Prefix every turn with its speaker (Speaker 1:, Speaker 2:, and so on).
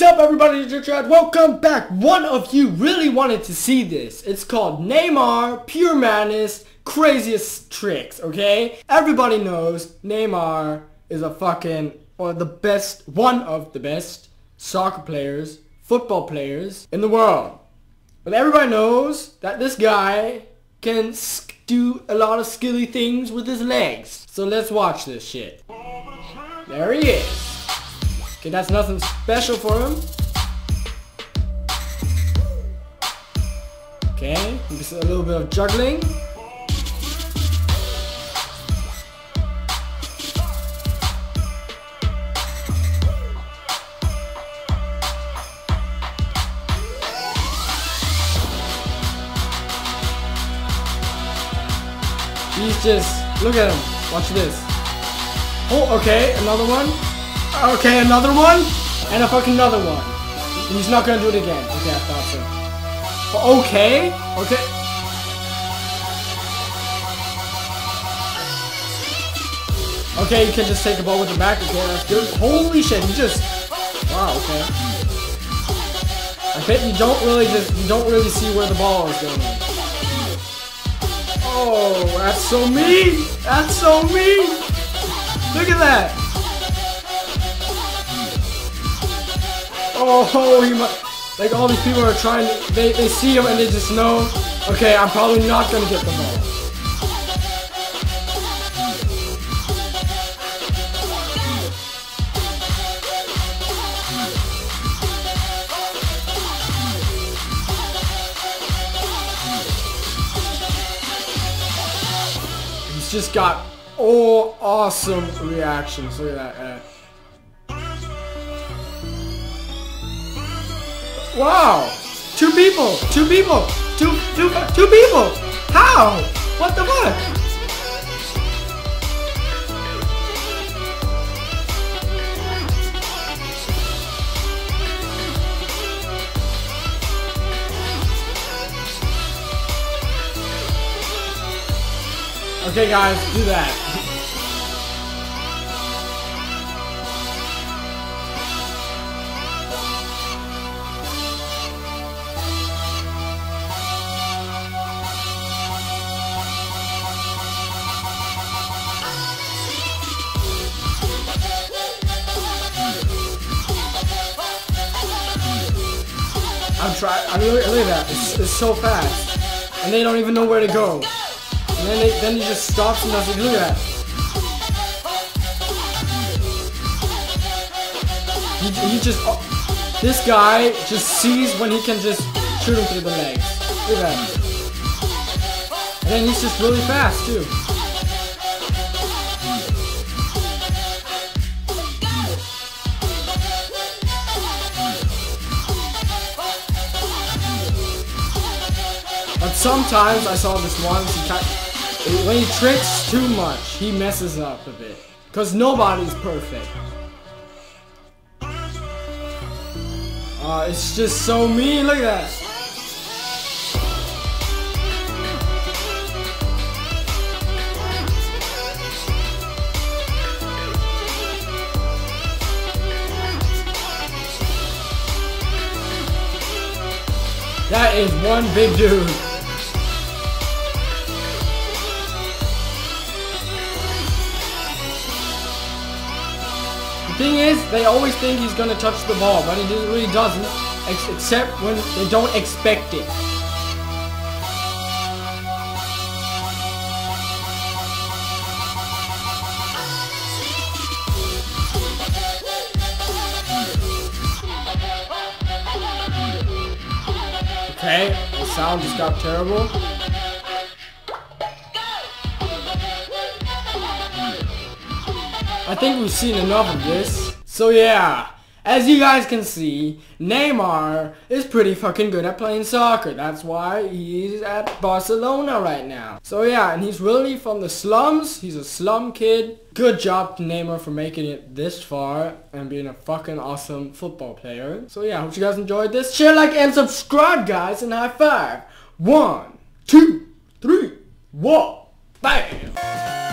Speaker 1: What's up everybody, it's Chad. Welcome back. One of you really wanted to see this. It's called Neymar Pure Madness Craziest Tricks, okay? Everybody knows Neymar is a fucking, or the best, one of the best soccer players, football players in the world. But everybody knows that this guy can do a lot of skilly things with his legs. So let's watch this shit. There he is. Okay, that's nothing special for him. Okay, just a little bit of juggling. He's just, look at him, watch this. Oh, okay, another one. Okay, another one? And a fucking another one. He's not gonna do it again. Okay, I thought so. Okay? Okay. Okay, you can just take the ball with the back. Okay, that's good. Holy shit, he just... Wow, okay. I bet you don't really just... You don't really see where the ball is going. Oh, that's so mean! That's so mean! Oh, he like all these people are trying to, they, they see him and they just know, okay, I'm probably not to get the ball. He's just got all awesome reactions. Look at that. Wow! Two people! Two people! Two, two, two people! How? What the fuck? Okay guys, do that. I'm trying. I mean, look, look at that. It's, it's, so fast, and they don't even know where to go. And then they, then he just stops and it. Look at that. He, he just. Oh, this guy just sees when he can just shoot him through the legs. Look at that. And then he's just really fast too. But sometimes I saw this once, he when he tricks too much, he messes up a bit. Because nobody's perfect. Uh, it's just so mean, look at that. That is one big dude. Thing is, they always think he's gonna touch the ball, but he really doesn't, ex except when they don't expect it. Okay, the sound just got terrible. I think we've seen enough of this. So yeah, as you guys can see, Neymar is pretty fucking good at playing soccer. That's why he's at Barcelona right now. So yeah, and he's really from the slums. He's a slum kid. Good job to Neymar for making it this far and being a fucking awesome football player. So yeah, hope you guys enjoyed this. Share, like, and subscribe, guys, and high five. One, two, three, one, bam!